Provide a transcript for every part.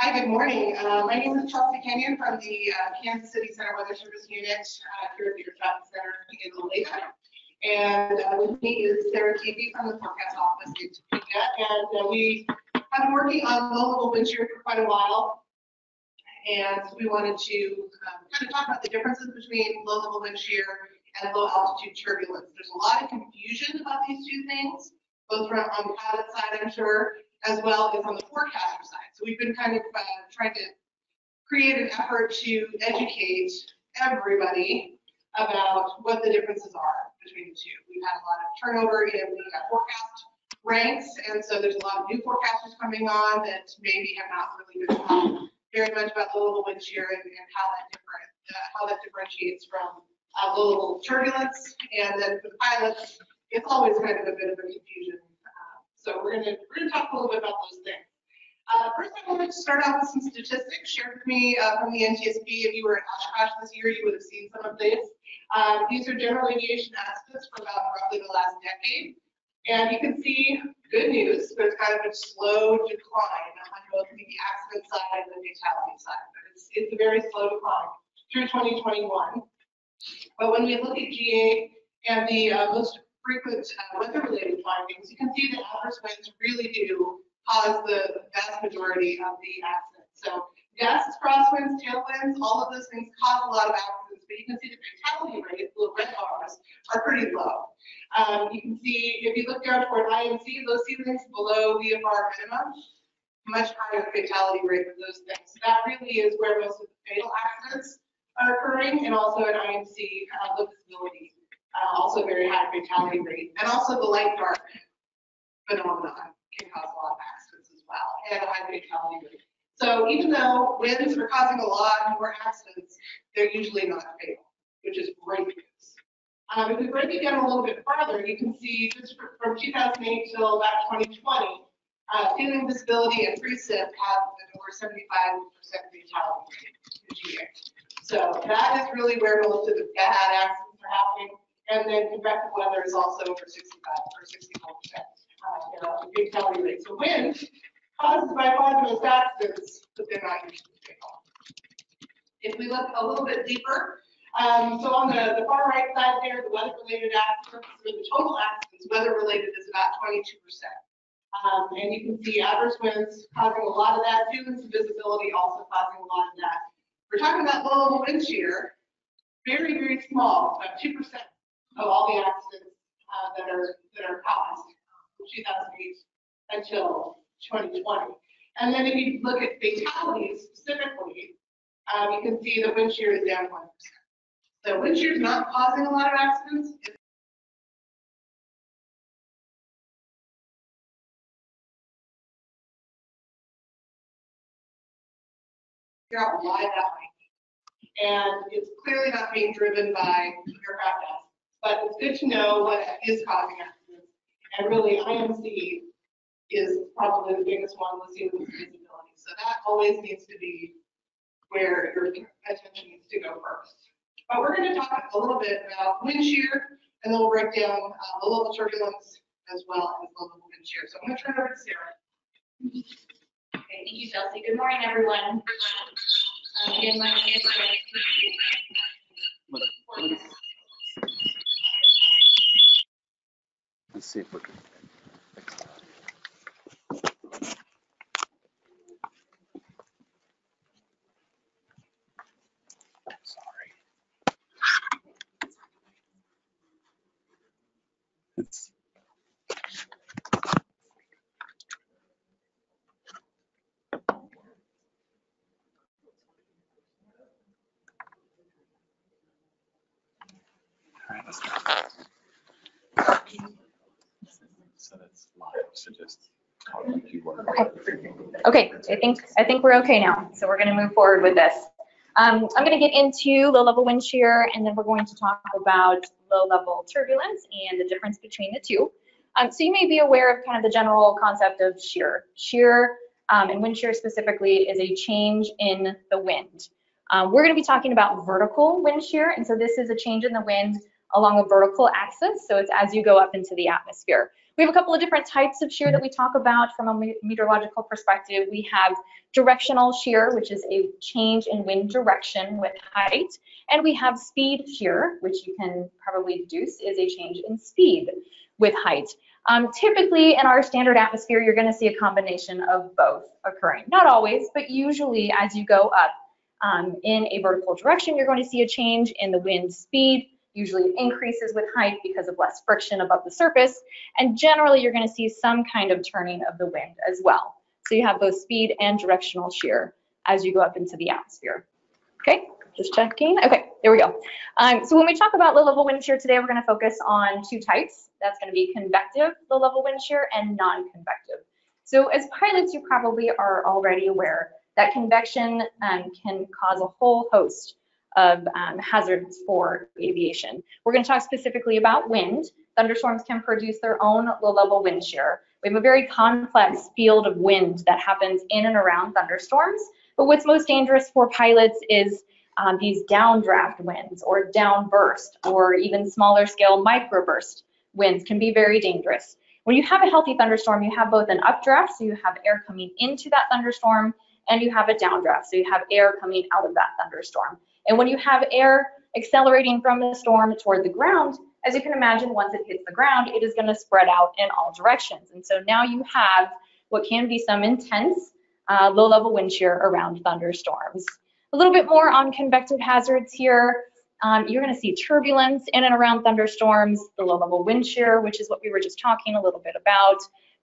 Hi, good morning. Uh, My name is Chelsea Kenyon from the uh, Kansas City Center Weather Service Unit uh, here at the Air Traffic Center in Olathe. And uh, with me is Sarah Teepee from the forecast office in Topeka. And uh, we have been working on level wind shear for quite a while. And we wanted to um, kind of talk about the differences between low level wind shear and low altitude turbulence. There's a lot of confusion about these two things, both from on the pilot side, I'm sure, as well as on the forecaster side. So we've been kind of uh, trying to create an effort to educate everybody about what the differences are between the two. We've had a lot of turnover in the forecast ranks, and so there's a lot of new forecasters coming on that maybe have not really been taught very much about low level wind shear and, and how that different, uh, how that differentiates from uh, level turbulence. And then for the pilots, it's always kind of a bit of a confusion. So we're gonna, we're gonna talk a little bit about those things. Uh, first, I wanted to start off with some statistics shared with me uh, from the NTSB. If you were at Oshkosh this year, you would have seen some of these. Um, these are general aviation estimates for about roughly the last decade. And you can see good news. There's kind of a slow decline on both the accident side and the fatality side. But it's, it's a very slow decline through 2021. But when we look at GA and the uh, most frequent uh, weather-related findings, you can see that adverse winds really do cause the vast majority of the accidents. So gusts, crosswinds, tailwinds, all of those things cause a lot of accidents, but you can see the fatality rate, the red bars, are pretty low. Um, you can see, if you look down toward IMC, those ceilings below VFR minimum, much higher fatality rate with those things. So that really is where most of the fatal accidents are occurring, and also at IMC, uh, low visibility, uh, also very high fatality rate, and also the light dark phenomenon can cause a lot of accidents as well, and a high fatality rate. So even though winds are causing a lot more accidents, they're usually not fatal, which is great news. Um, if we break it down a little bit farther, you can see just from 2008 till about 2020, uh, ceiling visibility and precip have over 75% fatality rate. So that is really where most of the bad accidents are happening. And then convective weather is also over 65 or 64%, uh, you know, fatality rate. So wind causes by far the most accidents, but they're not usually fatal. If we look a little bit deeper, um, so on the, the far right side there, the weather-related accidents, or the total accidents, weather-related is about 22%. Um, and you can see adverse winds causing a lot of that, students visibility also causing a lot of that. We're talking about low level wind shear, very, very small, about 2% of all the accidents uh, that are, that are caused from 2008 until 2020. And then if you look at fatalities specifically, um, you can see the wind shear is down 1%. So wind shear is not causing a lot of accidents. It's figure out why that might be. And it's clearly not being driven by aircraft accidents, but it's good to know what is causing accidents. And really, IMC is probably the biggest one with ceiling visibility. So that always needs to be where your attention needs to go first. But we're going to talk a little bit about wind shear, and then we'll break down uh, low level turbulence as well as low level wind shear. So I'm going to turn it over to Sarah. Okay, thank you, Chelsea. Good morning, everyone. Um, Again, my name is Let's see if we can. Sorry. It's. All right, let's go. So that's live, so just talk like you were. Okay, I think, I think we're okay now, so we're gonna move forward with this. Um, I'm gonna get into low-level wind shear, and then we're going to talk about low-level turbulence and the difference between the two. Um, so you may be aware of kind of the general concept of shear. Shear, um, and wind shear specifically, is a change in the wind. Um, we're gonna be talking about vertical wind shear, and so this is a change in the wind along a vertical axis, so it's as you go up into the atmosphere. We have a couple of different types of shear that we talk about from a meteorological perspective. We have directional shear, which is a change in wind direction with height. And we have speed shear, which you can probably deduce is a change in speed with height. Um, typically in our standard atmosphere, you're gonna see a combination of both occurring. Not always, but usually as you go up um, in a vertical direction, you're going to see a change in the wind speed. Usually it increases with height because of less friction above the surface. And generally you're gonna see some kind of turning of the wind as well. So you have both speed and directional shear as you go up into the atmosphere. Okay, just checking. Okay, there we go. Um, so when we talk about low-level wind shear today, we're going to focus on two types. That's going to be convective low-level wind shear and non-convective. So as pilots, you probably are already aware that convection um, can cause a whole host of um, hazards for aviation. We're going to talk specifically about wind. Thunderstorms can produce their own low-level wind shear. We have a very complex field of wind that happens in and around thunderstorms. But what's most dangerous for pilots is um, these downdraft winds or downburst or even smaller scale microburst winds can be very dangerous. When you have a healthy thunderstorm, you have both an updraft, so you have air coming into that thunderstorm, and you have a downdraft, so you have air coming out of that thunderstorm. And when you have air accelerating from the storm toward the ground, as you can imagine, once it hits the ground, it is going to spread out in all directions. And so now you have what can be some intense uh, low-level wind shear around thunderstorms. A little bit more on convective hazards here. Um, you're going to see turbulence in and around thunderstorms, the low-level wind shear, which is what we were just talking a little bit about,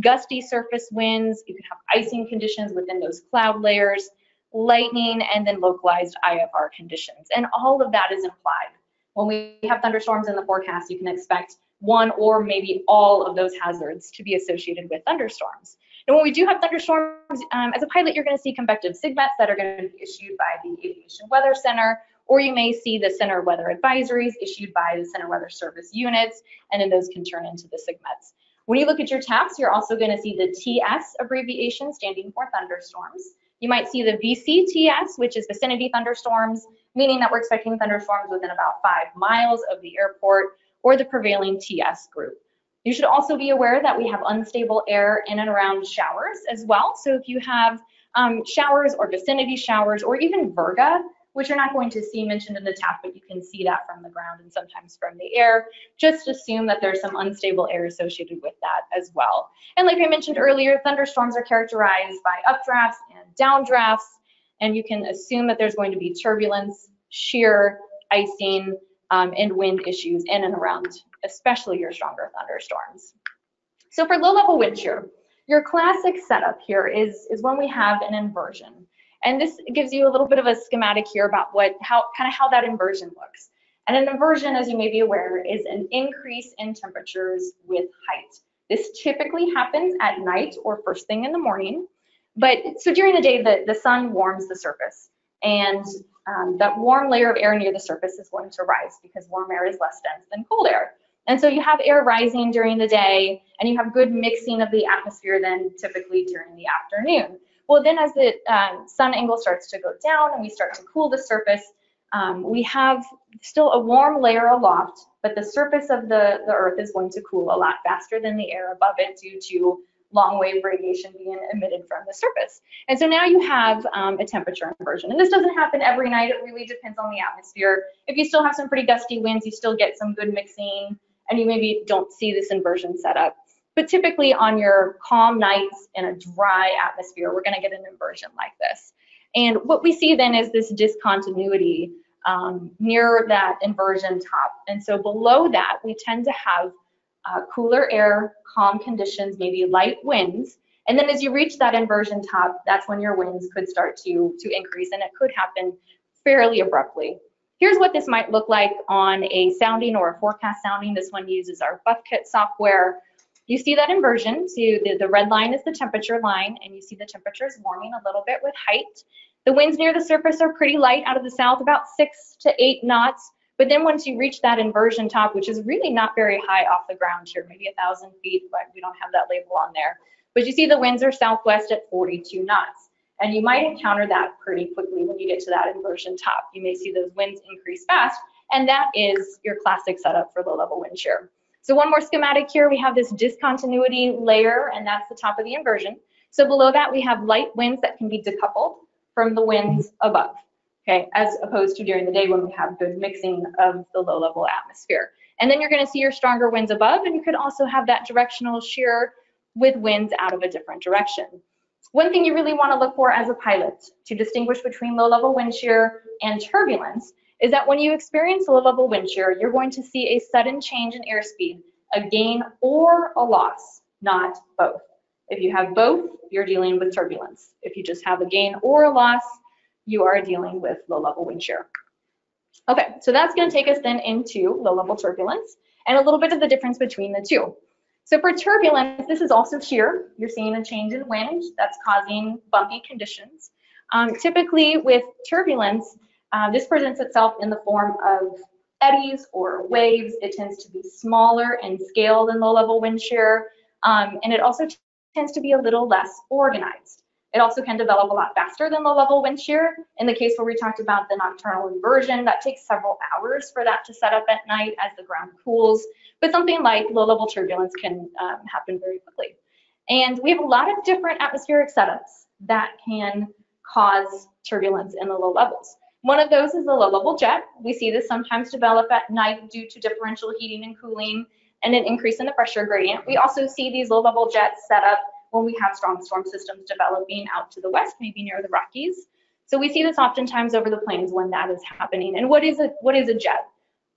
gusty surface winds. You could have icing conditions within those cloud layers, lightning, and then localized IFR conditions. And all of that is implied. When we have thunderstorms in the forecast, you can expect one or maybe all of those hazards to be associated with thunderstorms. And when we do have thunderstorms, um, as a pilot, you're going to see convective SIGMETs that are going to be issued by the Aviation Weather Center, or you may see the center weather advisories issued by the center weather service units, and then those can turn into the SIGMETs. When you look at your TAFs, you're also going to see the TS abbreviation standing for thunderstorms. You might see the VCTS, which is vicinity thunderstorms, meaning that we're expecting thunderstorms within about five miles of the airport, or the prevailing TS group. You should also be aware that we have unstable air in and around showers as well. So if you have um, showers or vicinity showers or even virga, which you're not going to see mentioned in the TAF, but you can see that from the ground and sometimes from the air, just assume that there's some unstable air associated with that as well. And like I mentioned earlier, thunderstorms are characterized by updrafts and downdrafts, and you can assume that there's going to be turbulence, shear, icing, um, and wind issues in and around, especially your stronger thunderstorms. So for low level wind shear, your classic setup here is, is when we have an inversion. And this gives you a little bit of a schematic here about what, how, kind of how that inversion looks. And an inversion, as you may be aware, is an increase in temperatures with height. This typically happens at night or first thing in the morning. But so during the day, the, the sun warms the surface and um, that warm layer of air near the surface is going to rise because warm air is less dense than cold air. And so you have air rising during the day and you have good mixing of the atmosphere then typically during the afternoon. Well, then as the um, sun angle starts to go down and we start to cool the surface, um, we have still a warm layer aloft, but the surface of the, the earth is going to cool a lot faster than the air above it due to long wave radiation being emitted from the surface. And so now you have um, a temperature inversion. And this doesn't happen every night. It really depends on the atmosphere. If you still have some pretty gusty winds, you still get some good mixing and you maybe don't see this inversion set up. But typically on your calm nights in a dry atmosphere, we're gonna get an inversion like this. And what we see then is this discontinuity um, near that inversion top. And so below that, we tend to have uh, cooler air, calm conditions, maybe light winds. And then as you reach that inversion top, that's when your winds could start to, to increase and it could happen fairly abruptly. Here's what this might look like on a sounding or a forecast sounding. This one uses our BUFKIT software. You see that inversion. So the, the red line is the temperature line and you see the temperature is warming a little bit with height. The winds near the surface are pretty light out of the south, about six to eight knots. But then once you reach that inversion top, which is really not very high off the ground here, maybe a thousand feet, but we don't have that label on there. But you see the winds are southwest at 42 knots. And you might encounter that pretty quickly when you get to that inversion top. You may see those winds increase fast, and that is your classic setup for low level wind shear. So one more schematic here, we have this discontinuity layer, and that's the top of the inversion. So below that, we have light winds that can be decoupled from the winds above, okay, as opposed to during the day when we have good mixing of the low-level atmosphere. And then you're going to see your stronger winds above, and you could also have that directional shear with winds out of a different direction. One thing you really want to look for as a pilot to distinguish between low-level wind shear and turbulence is that when you experience low-level wind shear, you're going to see a sudden change in airspeed, a gain or a loss, not both. If you have both, you're dealing with turbulence. If you just have a gain or a loss, you are dealing with low-level wind shear. Okay, so that's going to take us then into low-level turbulence and a little bit of the difference between the two. So for turbulence, this is also shear. You're seeing a change in wind that's causing bumpy conditions. Um, typically with turbulence, uh, this presents itself in the form of eddies or waves. It tends to be smaller in scale than low-level wind shear, um, and it also tends to be a little less organized. It also can develop a lot faster than low-level wind shear. In the case where we talked about the nocturnal inversion, that takes several hours for that to set up at night as the ground cools. But something like low-level turbulence can um, happen very quickly. And we have a lot of different atmospheric setups that can cause turbulence in the low levels. One of those is the low-level jet. We see this sometimes develop at night due to differential heating and cooling and an increase in the pressure gradient. We also see these low-level jets set up when we have strong storm systems developing out to the west, maybe near the Rockies. So we see this oftentimes over the plains when that is happening. And what is a, what is a jet?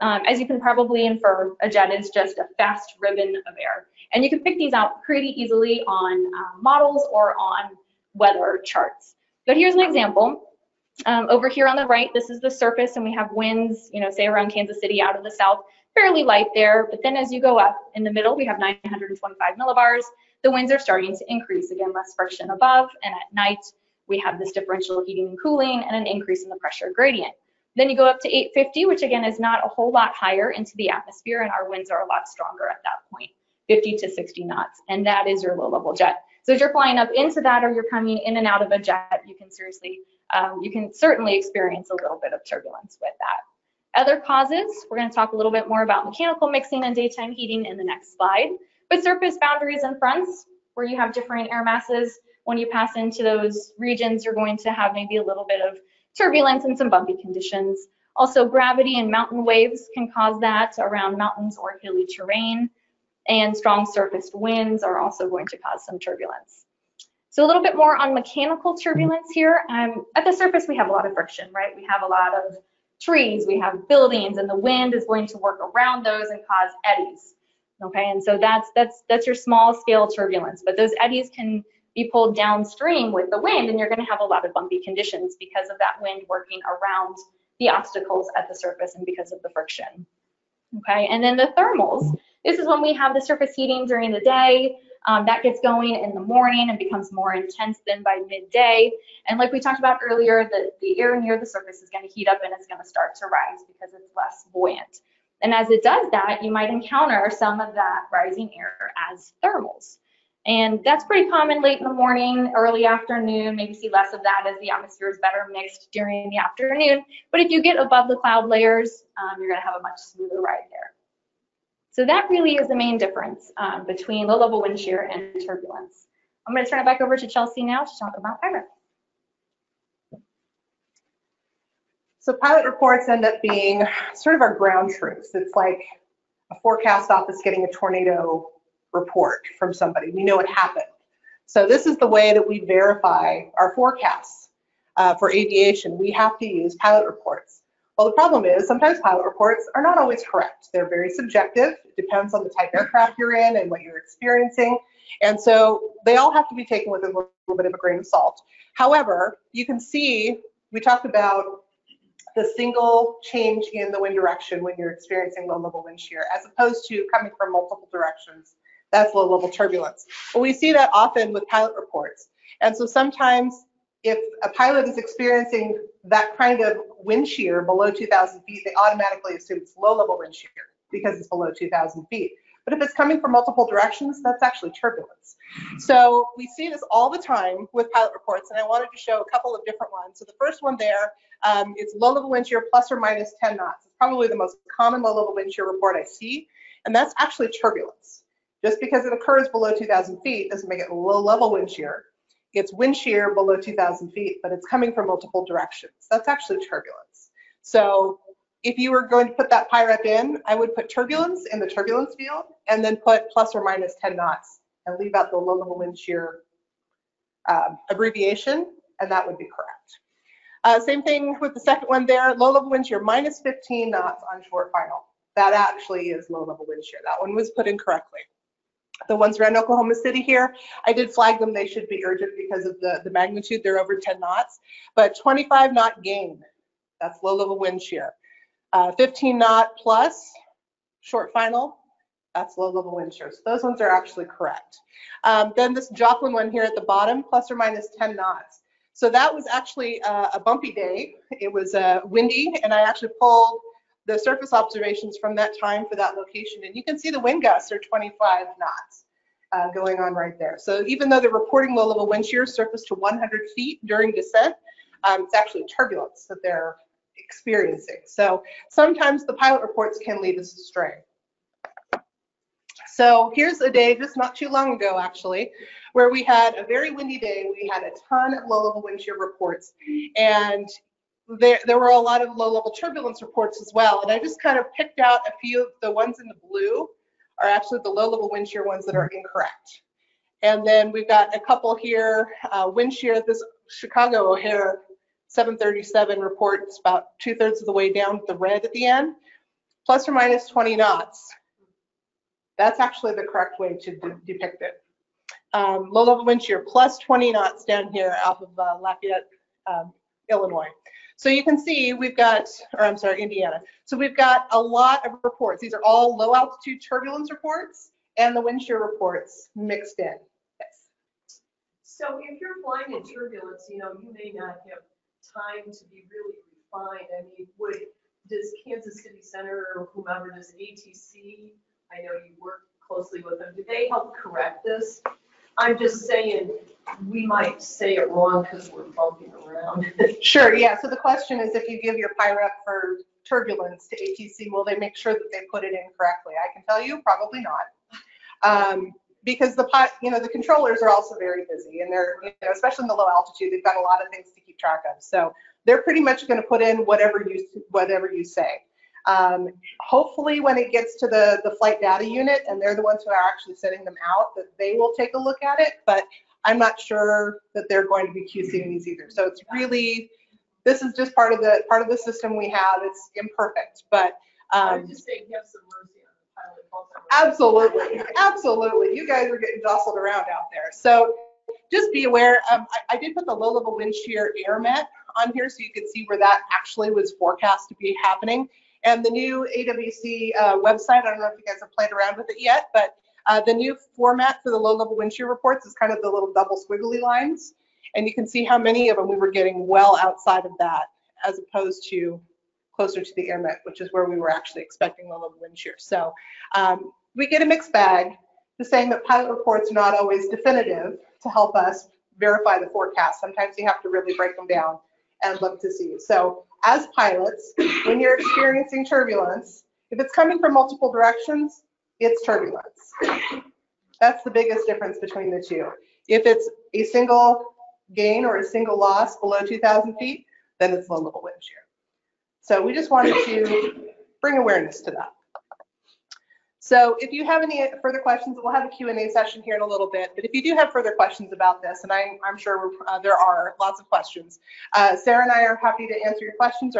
Um, as you can probably infer, a jet is just a fast ribbon of air. And you can pick these out pretty easily on uh, models or on weather charts. But here's an example. Um, over here on the right, this is the surface and we have winds, you know, say around Kansas City out of the south, fairly light there. But then as you go up in the middle, we have 925 millibars the winds are starting to increase. Again, less friction above, and at night we have this differential heating and cooling and an increase in the pressure gradient. Then you go up to 850, which again is not a whole lot higher into the atmosphere, and our winds are a lot stronger at that point, 50 to 60 knots, and that is your low-level jet. So as you're flying up into that or you're coming in and out of a jet, you can seriously, um, you can certainly experience a little bit of turbulence with that. Other causes, we're going to talk a little bit more about mechanical mixing and daytime heating in the next slide. But surface boundaries and fronts, where you have different air masses, when you pass into those regions, you're going to have maybe a little bit of turbulence and some bumpy conditions. Also, gravity and mountain waves can cause that around mountains or hilly terrain. And strong surfaced winds are also going to cause some turbulence. So a little bit more on mechanical turbulence here. Um, at the surface, we have a lot of friction, right? We have a lot of trees, we have buildings, and the wind is going to work around those and cause eddies. Okay, and so that's that's that's your small scale turbulence, but those eddies can be pulled downstream with the wind, and you're going to have a lot of bumpy conditions because of that wind working around the obstacles at the surface and because of the friction. Okay, and then the thermals. This is when we have the surface heating during the day. Um, that gets going in the morning and becomes more intense than by midday. And like we talked about earlier, the, the air near the surface is going to heat up and it's going to start to rise because it's less buoyant. And as it does that, you might encounter some of that rising air as thermals. And that's pretty common late in the morning, early afternoon, maybe see less of that as the atmosphere is better mixed during the afternoon. But if you get above the cloud layers, um, you're gonna have a much smoother ride there. So that really is the main difference um, between low level wind shear and turbulence. I'm gonna turn it back over to Chelsea now to talk about pilot. So pilot reports end up being sort of our ground truths. It's like a forecast office getting a tornado report from somebody. We know it happened. So this is the way that we verify our forecasts uh, for aviation. We have to use pilot reports. Well, the problem is sometimes pilot reports are not always correct. They're very subjective. It depends on the type of aircraft you're in and what you're experiencing. And so they all have to be taken with a little bit of a grain of salt. However, you can see, we talked about the single change in the wind direction when you're experiencing low level wind shear, as opposed to coming from multiple directions. That's low level turbulence. But we see that often with pilot reports. And so sometimes if a pilot is experiencing that kind of wind shear below 2,000 feet, they automatically assume it's low level wind shear because it's below 2,000 feet. But if it's coming from multiple directions, that's actually turbulence. So we see this all the time with pilot reports, and I wanted to show a couple of different ones. So the first one there um, is low level wind shear plus or minus 10 knots. It's probably the most common low level wind shear report I see. and that's actually turbulence. Just because it occurs below 2,000 feet doesn't make it low-level wind shear. It's wind shear below 2,000 feet, but it's coming from multiple directions. That's actually turbulence. So if you were going to put that PIREP in, I would put turbulence in the turbulence field and then put plus or minus 10 knots and leave out the low-level wind shear um, abbreviation, and that would be correct. Uh, Same thing with the second one there, low-level wind shear minus 15 knots on short final. That actually is low-level wind shear. That one was put in correctly. The ones around Oklahoma City here, I did flag them. They should be urgent because of the, the magnitude. They're over 10 knots. But 25 knot gain, that's low-level wind shear. Uh, 15 knot plus short final, that's low-level wind shear. So those ones are actually correct. Um, Then this Joplin one here at the bottom, plus or minus 10 knots. So that was actually uh, a bumpy day. It was uh, windy, and I actually pulled the surface observations from that time for that location. And you can see the wind gusts are 25 knots uh, going on right there. So even though they're reporting low-level wind shear surface to 100 feet during descent, um, it's actually turbulence that they're experiencing. So sometimes the pilot reports can lead us astray. So here's a day just not too long ago, actually, where we had a very windy day. We had a ton of low-level wind shear reports, and there, there were a lot of low-level turbulence reports as well. And I just kind of picked out a few of the ones in the blue are actually the low-level wind shear ones that are incorrect. And then we've got a couple here, uh, wind shear, this Chicago O'Hare 737 reports about two thirds of the way down with the red at the end, plus or minus 20 knots. That's actually the correct way to de- depict it. Um, low level wind shear plus 20 knots down here off of uh, Lafayette, um, Illinois. So you can see we've got, or I'm sorry, Indiana. So we've got a lot of reports. These are all low altitude turbulence reports and the wind shear reports mixed in. Yes. So if you're flying in turbulence, you know, you may not have time to be really refined. I mean, would, does Kansas City Center or whomever, does ATC, I know you work closely with them, do they help correct this? I'm just saying, we might say it wrong because we're bumping around. Sure, yeah. So the question is if you give your PIREP for turbulence to ATC, will they make sure that they put it in correctly? I can tell you, probably not. Um, Because the, pi- you know, the controllers are also very busy and they're, you know, especially in the low altitude, they've got a lot of things to keep track of. So they're pretty much going to put in whatever you, whatever you say. Um, Hopefully, when it gets to the, the flight data unit and they're the ones who are actually sending them out, that they will take a look at it. But I'm not sure that they're going to be QCing these either. So it's really, this is just part of the, part of the system we have. It's imperfect, but, um, saying, have some mercy on the pilot. also. absolutely, absolutely. You guys are getting jostled around out there. So just be aware, um, I, I did put the low level wind shear AIRMET on here so you could see where that actually was forecast to be happening. And the new AWC uh, website, I don't know if you guys have played around with it yet, but uh, the new format for the low level wind shear reports is kind of the little double squiggly lines. And you can see how many of them we were getting well outside of that as opposed to closer to the AIRMET, which is where we were actually expecting low level wind shear. So um, we get a mixed bag. The saying that pilot reports are not always definitive to help us verify the forecast. Sometimes you have to really break them down and look to see. So as pilots, when you're experiencing turbulence, if it's coming from multiple directions, it's turbulence. That's the biggest difference between the two. If it's a single gain or a single loss below 2,000 feet, then it's low level wind shear. So we just wanted to bring awareness to that. So if you have any further questions, we'll have a Q and A session here in a little bit. But if you do have further questions about this, and I'm, I'm sure uh, there are lots of questions, uh, Sarah and I are happy to answer your questions or